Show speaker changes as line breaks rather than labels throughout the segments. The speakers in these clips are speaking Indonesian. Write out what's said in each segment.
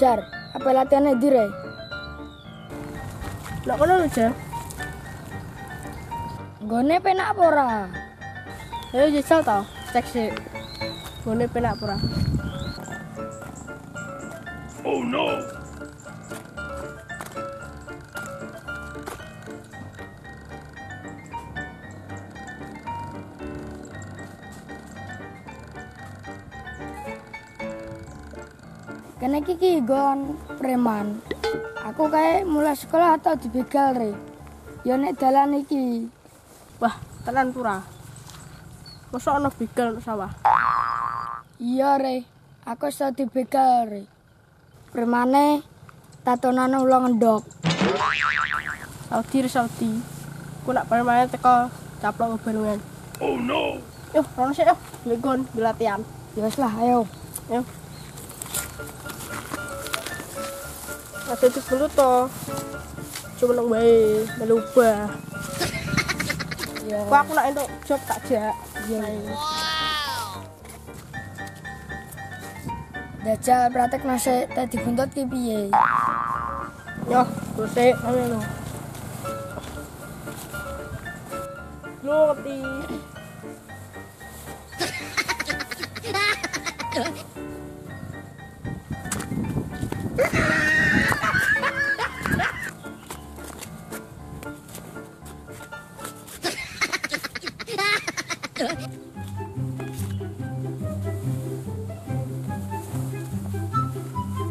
Jar, apa latihannya di Re?
Nak kono lho, Jar.
Gone penak apa ora?
Ayo jajal tau, cek sih. Gone penak apa ora?
Kene kiki gon preman. Aku kayak mulai sekolah atau dibegal Re. Ya nek dalan iki.
Wah, tenan pura. Masa ana begal sawah?
Iya Re, aku iso dibegal Re. Premane tatonane ulang ngendok.
Saudi re Saudi. Ku nak permainan teko caplok bebarungan. Oh no. Yo, rono sih yo. Legon di latihan.
Ya wis lah, ayo.
Yo. Ada itu dulu toh. Cuma nang bae melubah.
Ya.
Kok aku nak entuk job tak jak.
Iya. Dajal praktek nase tadi buntut ki piye?
Yo, terus sih ame lo. Lu ngerti.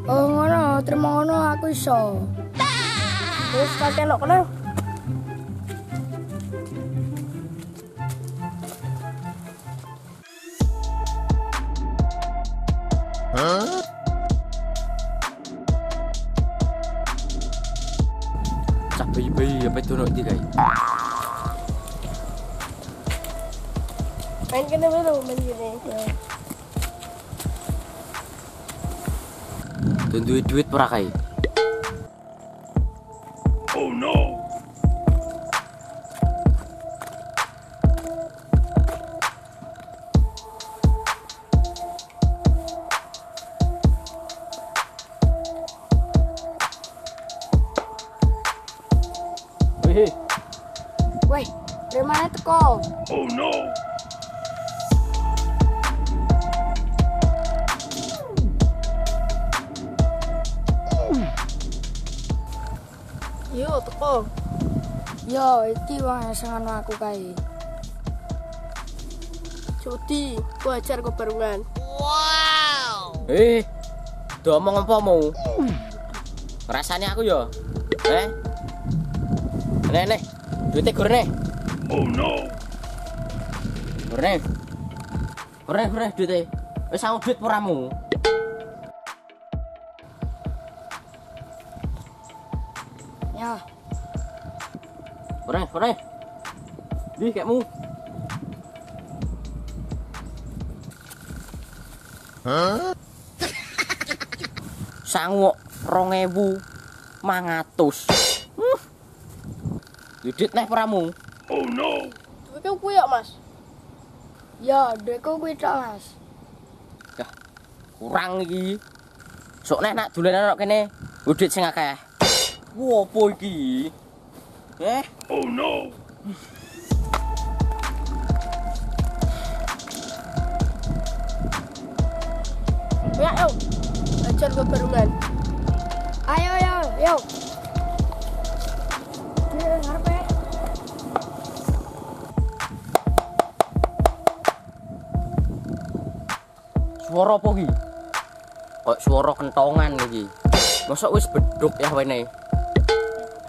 Oh ngono, terima ngono aku iso.
Terus kakek lo kena.
Cak bayi-bayi apa itu nanti guys?
Main kene dulu, main kene.
Dan duit duit pura kai. Wih,
Weh, premane teko.
Iya, teko.
Yo, iki wong sing ngono aku kae.
Jodi, ku ajar. Wow.
Eh. Do omong apa mau? Rasane aku yo. Eh. Nek nek, duite gorne. Oh no. Gorne. Gorne, gorne duite. Wis aku duit puramu.
Ya,
gur nih. Di kayakmu. Sangu rong ewu mangatus. Huh. Dudit neh peramu.
Duitku ku ya, Mas.
ya dekku kuwi tok, Mas.
Kurang iki. Sok neh nak dolanan kok kene. Dudit sing akeh. Wo opo iki? Eh?
Ya, yo. Ajar ke barungan.
Ayo, ayo, yo. Dia ngarepe.
Suara apa iki? Kok suara kentongan iki. Masa wis beduk ya wene.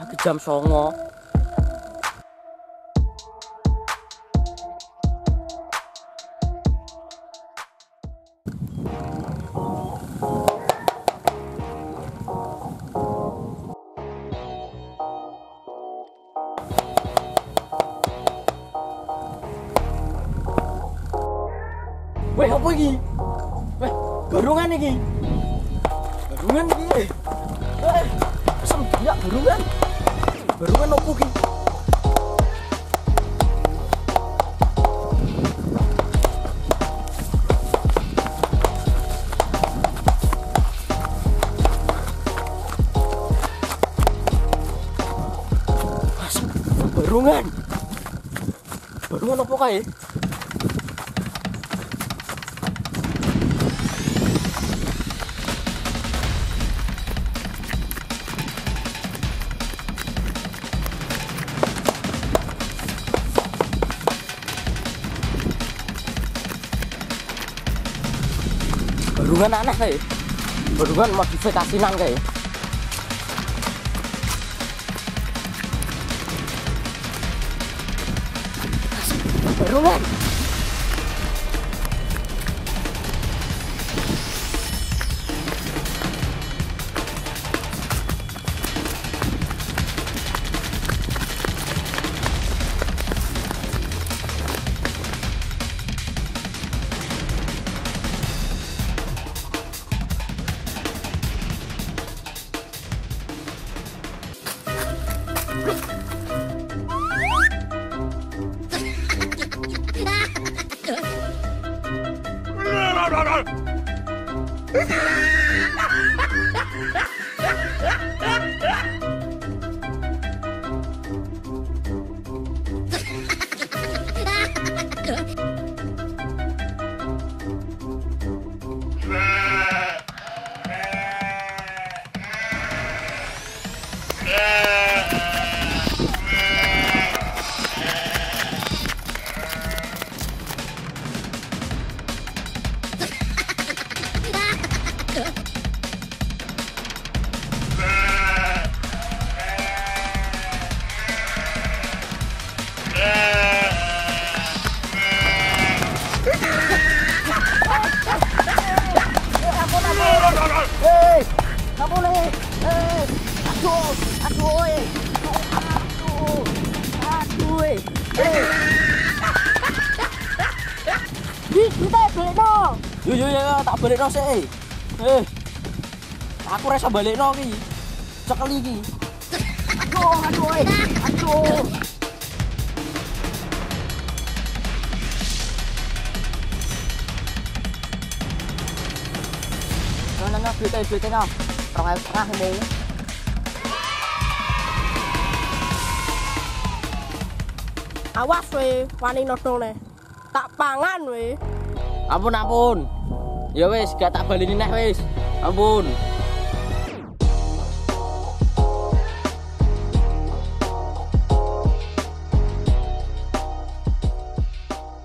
Lagi jam songo. Weh, apa iki? Weh, barungan iki. Barungan iki. Eh, sembiak barungan. barungan barungan apa kae eh? barungan aneh kae barungan modifikasi nang
kae eh? Barungan. Bye-bye.
Yo yo yo tak balikno sik. Eh. Aku rasa balikno iki. Cekel iki. Aduh, aduh, aduh. Duit no. Rong setengah ini.
Awas we, wani nodong Tak pangan we.
Ampun, ampun. Ya wis, gak tak baleni neh wis. Ampun.